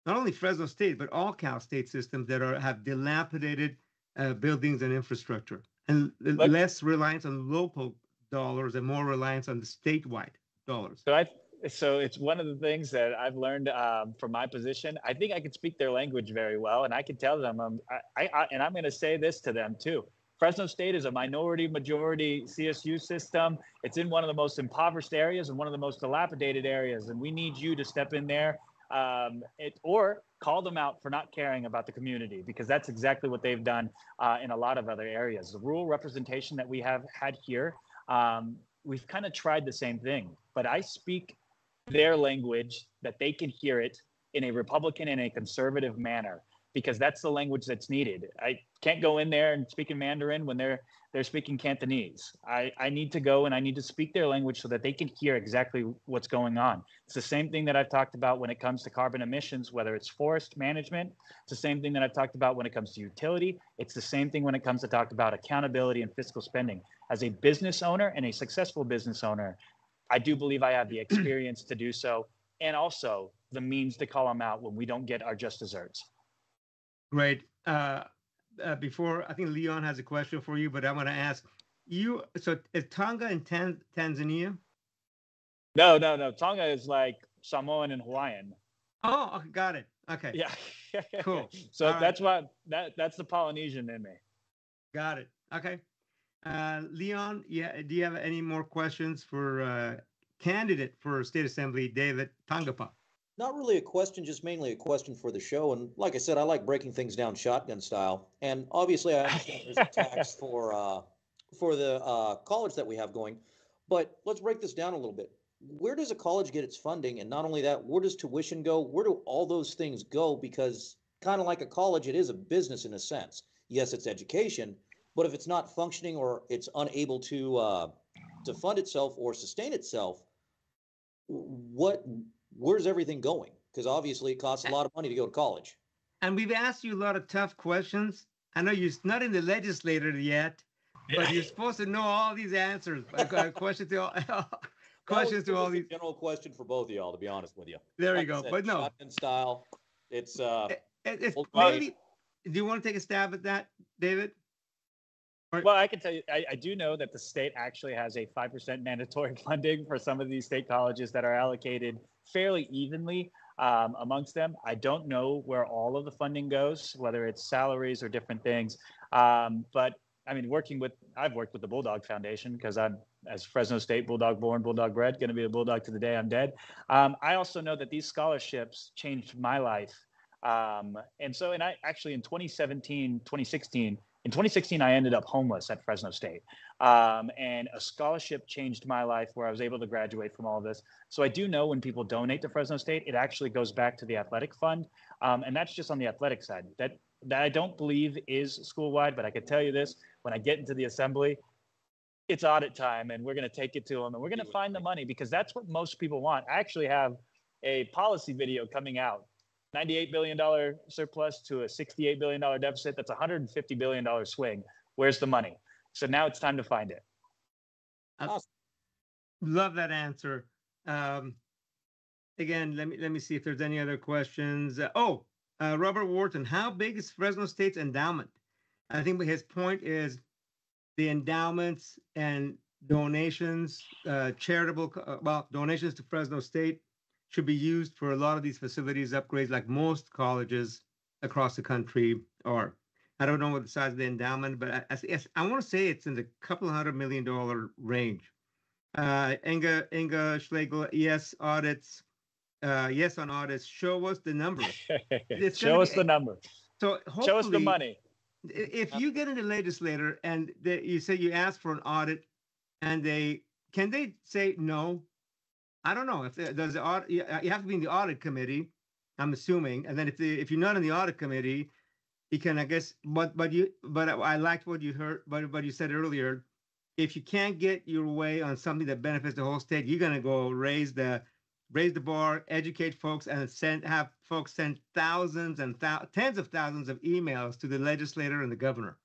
not only Fresno State but all Cal State systems that are have dilapidated uh, buildings and infrastructure, and But- less reliance on local dollars and more reliance on the statewide dollars. So I so it's one of the things that I've learned um, from my position. I think I can speak their language very well, and I can tell them. Um, I, I, and I'm going to say this to them too. Fresno State is a minority majority CSU system. It's in one of the most impoverished areas and one of the most dilapidated areas, and we need you to step in there. Um, it, or call them out for not caring about the community because that's exactly what they've done uh, in a lot of other areas. The rural representation that we have had here, um, we've kind of tried the same thing, but I speak their language that they can hear it in a Republican and a conservative manner because that's the language that's needed. I can't go in there and speak in Mandarin when they're they're speaking Cantonese. I, I need to go and I need to speak their language so that they can hear exactly what's going on. It's the same thing that I've talked about when it comes to carbon emissions, whether it's forest management. It's the same thing that I've talked about when it comes to utility. It's the same thing when it comes to talk about accountability and fiscal spending. As a business owner and a successful business owner, I do believe I have the <clears throat> experience to do so and also the means to call them out when we don't get our just desserts. Great. Uh, uh, before I think Leon has a question for you, but I want to ask you. So is Tonga in Tan- Tanzania? No, no, no. Tonga is like Samoan and Hawaiian. Oh, okay, got it. Okay, Yeah. <laughs> Cool. so All right. that's what that that's the Polynesian in me. got it. Okay. Uh, Leon, yeah. Do you have any more questions for uh, candidate for state assembly, David Tangipa? Not really a question, just mainly a question for the show. And like I said, I like breaking things down shotgun style. And obviously, I <laughs> understand there's a tax for uh, for the uh, college that we have going. But let's break this down a little bit. Where does a college get its funding? And not only that, where does tuition go? Where do all those things go? Because kind of like a college, it is a business in a sense. Yes, it's education, but if it's not functioning or it's unable to uh, to fund itself or sustain itself, what where's everything going? Because obviously it costs a lot of money to go to college. And we've asked you a lot of tough questions. I know you're not in the legislature yet, but you're supposed to know all these answers. I've got a question to all, <laughs> questions That to all these. General question for both of y'all, to be honest with you. There Like you I go. said, But no, Shotgun style, it's, uh, it, it's Well, well, maybe. Do you want to take a stab at that, David? Well, I can tell you, I, I do know that the state actually has a 5% mandatory <laughs> funding for some of these state colleges that are allocated fairly evenly um, amongst them. I don't know where all of the funding goes, whether it's salaries or different things. Um, but I mean, working with, I've worked with the Bulldog Foundation because I'm, as Fresno State Bulldog born, Bulldog bred, going to be a Bulldog to the day I'm dead. Um, I also know that these scholarships changed my life. Um, and so, and I actually in 2017, 2016, in 2016, I ended up homeless at Fresno State. Um, and a scholarship changed my life where I was able to graduate from all of this. So I do know when people donate to Fresno State, it actually goes back to the athletic fund. Um, and that's just on the athletic side. That, that I don't believe is school wide, but I can tell you this when I get into the assembly, it's audit time and we're going to take it to them and we're going to find the money because that's what most people want. I actually have a policy video coming out $98 billion surplus to a $68 billion deficit. That's a $150 billion swing. Where's the money? So now it's time to find it. Awesome. Love that answer. Um, again, let me let me see if there's any other questions. Uh, oh, uh, Robert Wharton, how big is Fresno State's endowment? I think his point is the endowments and donations, uh, charitable, uh, well, donations to Fresno State should be used for a lot of these facilities upgrades, like most colleges across the country are. I don't know what the size of the endowment, but I, I, yes, I want to say it's in the couple hundred million dollar range. Uh, Inga, Inga Schlegel, yes, audits. Uh, yes, on audits. Show us the numbers. <laughs> Show us be- the number. So Show us the money. if you get in the legislator and they, you say you ask for an audit and they can they say no i don't know if there- does the audit you uh, you have to be in the audit committee i'm assuming and then if the, if you're not in the audit committee you can, I guess, but but you, but I liked what you heard, but but you said earlier, if you can't get your way on something that benefits the whole state, you're gonna go raise the raise the bar, educate folks, and send have folks send thousands and tens of thousands of emails to the legislator and the governor.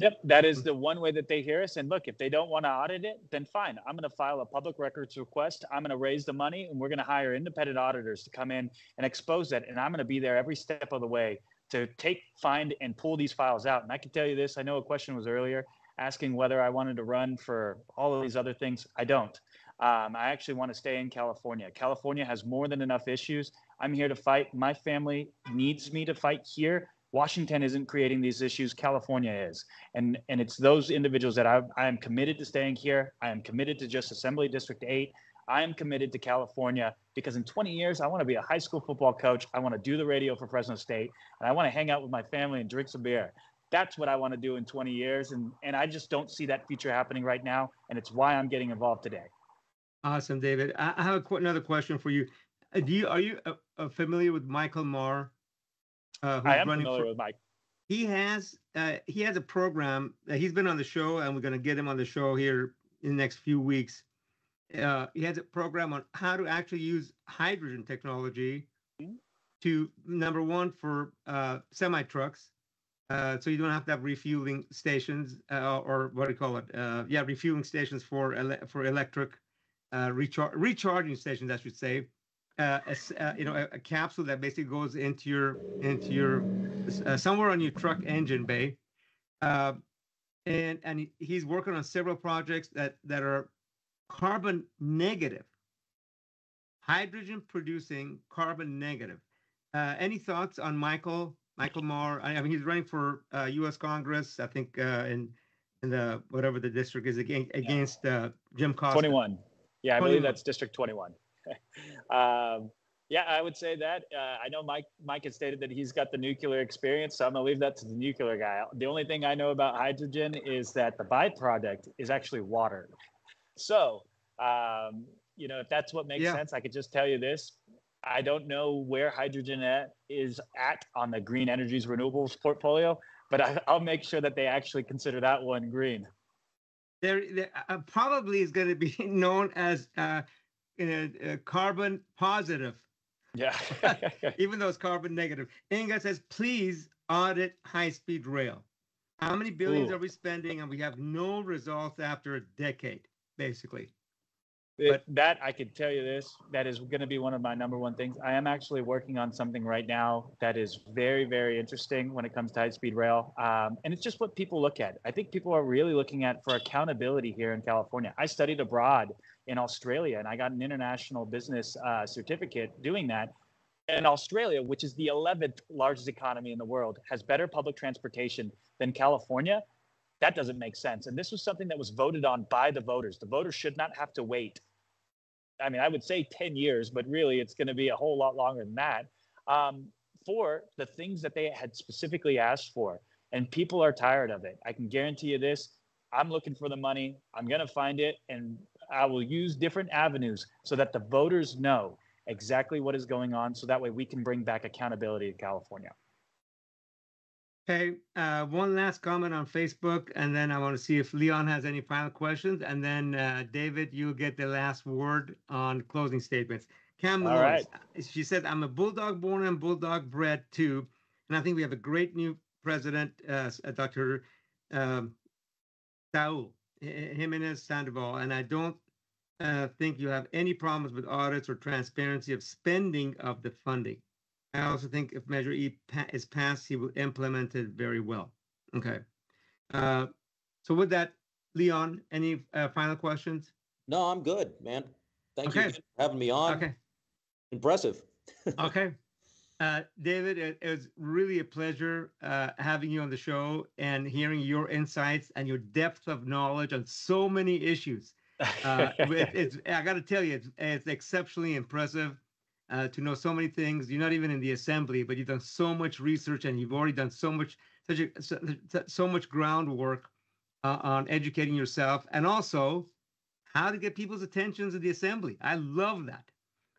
Yep, that is the one way that they hear us. And look, if they don't want to audit it, then fine. I'm going to file a public records request. I'm going to raise the money, and we're going to hire independent auditors to come in and expose that. And I'm going to be there every step of the way to take, find, and pull these files out. And I can tell you this: I know a question was earlier asking whether I wanted to run for all of these other things. I don't. Um, I actually want to stay in California. California has more than enough issues. I'm here to fight. My family needs me to fight here. Washington isn't creating these issues. California is, and and it's those individuals that I, I am committed to staying here. I am committed to just Assembly District Eight. I am committed to California because in 20 years I want to be a high school football coach. I want to do the radio for Fresno State, and I want to hang out with my family and drink some beer. That's what I want to do in 20 years, and and I just don't see that future happening right now, and it's why I'm getting involved today. Awesome, David. I, have another question for you. Uh, do you are you uh, uh, familiar with Michael Maher? Uh, who's I am running familiar for- with Mike. he has uh, he has a program that he's been on the show and we're going to get him on the show here in the next few weeks. Uh, he has a program on how to actually use hydrogen technology to number one for uh, semi trucks uh, so you don't have to have refueling stations uh, or what do you call it? Uh, yeah refueling stations for ele- for electric uh, recharge recharging stations i should say uh, a you know a, a capsule that basically goes into your into your uh, somewhere on your truck engine bay uh, and and he's working on several projects that that are carbon negative hydrogen producing carbon negative uh, any thoughts on michael michael maher i, I mean he's running for uh, u.s congress i think uh, in in the whatever the district is against, against uh, jim costa 21. Yeah, I 21. believe that's District 21. <laughs> um, yeah, I would say that. Uh, I know Mike. Mike has stated that he's got the nuclear experience, so I'm gonna leave that to the nuclear guy. The only thing I know about hydrogen is that the byproduct is actually water. So, um, you know, if that's what makes Yeah. sense, I could just tell you this. I don't know where hydrogen at, is at on the green energies renewables portfolio, but I, I'll make sure that they actually consider that one green. there, there uh, probably is going to be <laughs> known as uh, uh, carbon positive, Yeah. <laughs> even though it's carbon negative. Inga says, please audit high speed rail. How many billions Ooh. are we spending? And we have no results after a decade, basically. It- But- that I can tell you this, that is going to be one of my number one things. I am actually working on something right now that is very, very interesting when it comes to high speed rail. Um, and it's just what people look at. I think people are really looking at for accountability here in California. I studied abroad in Australia and I got an international business uh, certificate doing that. And Australia, which is the 11th largest economy in the world, has better public transportation than California that doesn't make sense. And this was something that was voted on by the voters. The voters should not have to wait. I mean, I would say 10 years, but really it's going to be a whole lot longer than that um, for the things that they had specifically asked for. And people are tired of it. I can guarantee you this. I'm looking for the money. I'm going to find it. And I will use different avenues so that the voters know exactly what is going on. So that way we can bring back accountability to California. Okay, uh, one last comment on Facebook, and then I want to see if Leon has any final questions. And then uh, David, you'll get the last word on closing statements. Cam All right. she said, I'm a Bulldog born and Bulldog bred too. And I think we have a great new president, uh, uh, Dr. Um, Saul Jimenez Sandoval. And I don't uh, think you have any problems with audits or transparency of spending of the funding. I also think if Measure E pa- is passed, he will implement it very well. Okay. Uh, so with that, Leon, any uh, final questions? No, I'm good, man. Thank Okay. you for having me on. Okay. Impressive. <laughs> Okay. Uh, David, it, it was really a pleasure uh, having you on the show and hearing your insights and your depth of knowledge on so many issues. Uh, <laughs> it- it's, I got to tell you, it's, it's exceptionally impressive uh, to know so many things. You're not even in the assembly, but you've done so much research and you've already done so much, such a, so, so much groundwork uh, on educating yourself and also how to get people's attentions at the assembly. I love that.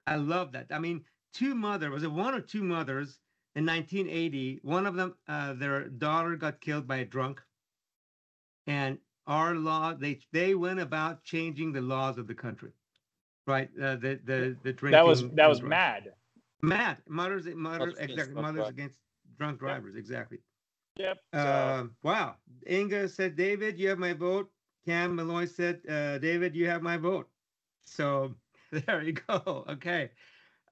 I love that. I mean, two mothers, was it one or two mothers in 1980. One of them, uh, their daughter got killed by a drunk, and our law they they went about changing the laws of the country, right? Uh, the the the drinking. That was that was drunk. mad. Mad mothers mothers Mothers against exactly drunk mothers drivers. against drunk drivers exactly. Yep. So, Uh, wow. Inga said, David, you have my vote. Cam Malloy said, uh, David, you have my vote. So <laughs> there you go. Okay.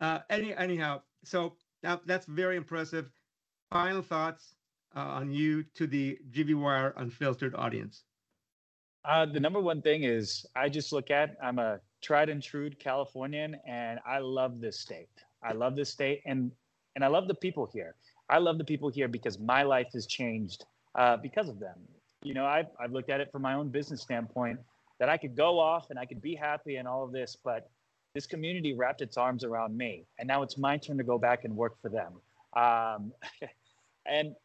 Uh, any anyhow, so that, that's very impressive. Final thoughts uh, on you to the GV Wire Unfiltered audience. Uh, the number one thing is I just look at I'm a tried and true Californian, and I love this state. I love this state, and and I love the people here. I love the people here because my life has changed uh, because of them. You know, I've I've looked at it from my own business standpoint that I could go off and I could be happy and all of this, but this community wrapped its arms around me, and now it's my turn to go back and work for them. Um, <laughs> and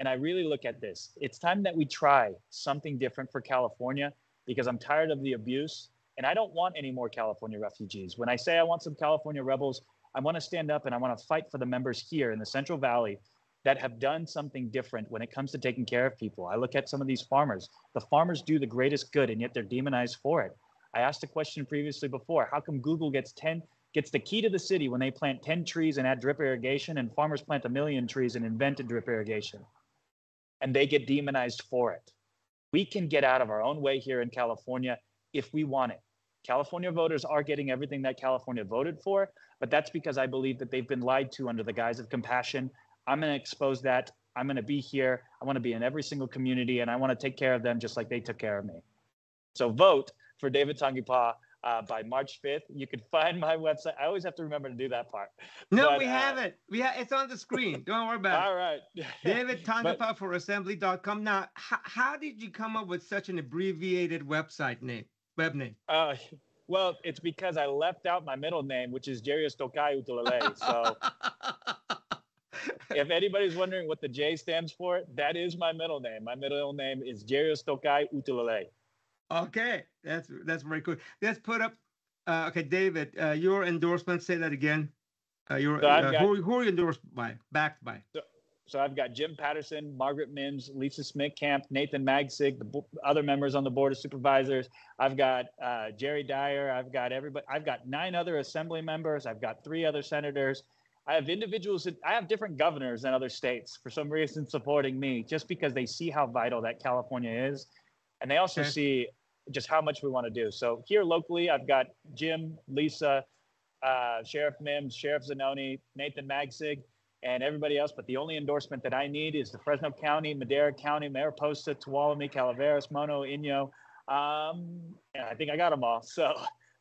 and I really look at this. It's time that we try something different for California because I'm tired of the abuse and I don't want any more California refugees. When I say I want some California rebels, I want to stand up and I want to fight for the members here in the Central Valley that have done something different when it comes to taking care of people. I look at some of these farmers. The farmers do the greatest good and yet they're demonized for it. I asked a question previously before. How come Google gets 10 gets the key to the city when they plant 10 trees and add drip irrigation and farmers plant a million trees and invented drip irrigation? and they get demonized for it. We can get out of our own way here in California if we want it. California voters are getting everything that California voted for, but that's because I believe that they've been lied to under the guise of compassion. I'm going to expose that. I'm going to be here. I want to be in every single community and I want to take care of them just like they took care of me. So vote for David Tangipa uh, by March 5th. You can find my website. I always have to remember to do that part. No, But, we uh, have it. We ha- it's on the screen. Don't worry about it. All right. <laughs> David But- Tangipa for assembly.com. Now, h- how did you come up with such an abbreviated website name, web name? Uh, well, it's because I left out my middle name, which is Jarius Tokai Utulele. So <laughs> if anybody's wondering what the J stands for, that is my middle name. My middle name is Jarius Tokai Utulele. Okay, that's that's very cool. Let's put up. Uh, okay, David, uh, your endorsement. Say that again. Uh, your So uh, got- who, who are you endorsed by? Backed by? So I've got Jim Patterson, Margaret Mims, Lisa Smittcamp, Nathan Magsig, the bo- other members on the board of supervisors. I've got uh, Jerry Dyer. I've got everybody. I've got nine other assembly members. I've got three other senators. I have individuals. That, I have different governors in other states for some reason supporting me, just because they see how vital that California is, and they also Okay. see just how much we want to do. So here locally, I've got Jim, Lisa, uh, Sheriff Mims, Sheriff Zanoni, Nathan Magsig and everybody else. But the only endorsement that I need is the Fresno County, Madera County, Mariposa, Tuolumne, Calaveras, Mono, Inyo. Um, and I think I got them all. So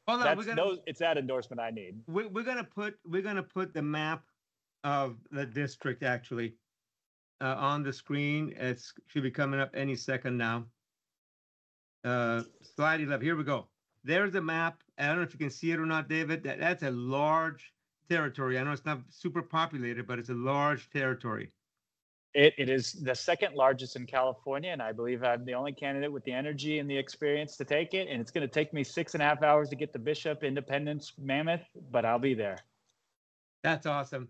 Hold on, that's we're gonna those. It's that endorsement I need. we, we're gonna put we're gonna put the map of the district actually uh, on the screen. It's should be coming up any second now. Uh, slide 11. Here we go. There's a map. I don't know if you can see it or not, David. That, that's a large territory. I know it's not super populated, but it's a large territory. It, it is the second largest in California, and I believe I'm the only candidate with the energy and the experience to take it. And it's going to take me six and a half hours to get to Bishop, Independence, Mammoth, but I'll be there. That's awesome.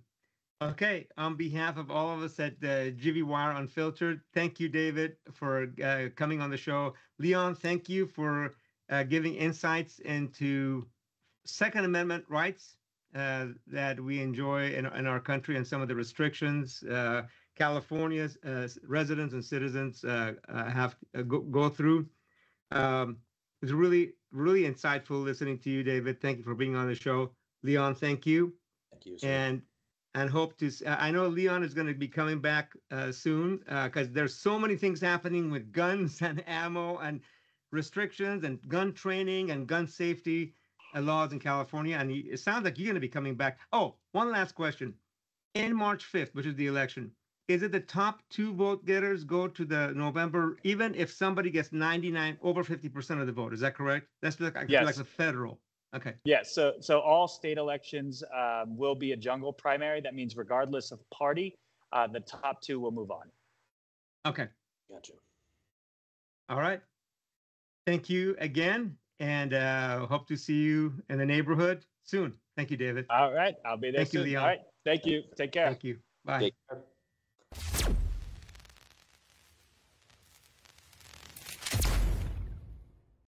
Okay, on behalf of all of us at uh, GV Wire Unfiltered, thank you, David, for uh, coming on the show. Leon, thank you for uh, giving insights into Second Amendment rights uh, that we enjoy in, in our country and some of the restrictions uh, California's uh, residents and citizens uh, have to go, go through. Um, it was really, really insightful listening to you, David. Thank you for being on the show. Leon, thank you Thank you. sir. and and hope to I know leon is going to be coming back uh, soon because there's so many things happening with guns <laughs> and ammo and restrictions and gun training and gun safety uh, laws in california and it sounds like you're going to be coming back. Oh one last question. In march 5th which is the election is it the top two vote getters go to the november even if somebody gets 99 over 50% of the vote is that correct? That's like, like Yes. a federal okay Yes. So so all state elections um, will be a jungle primary. That means regardless of party, uh, the top two will move on. okay Gotcha. All right. Thank you again, and uh, hope to see you in the neighborhood soon. Thank you, David. All right. I'll be there Thank you, soon. Leon. All right. Thank you. Take care. Thank you. Bye. Take care.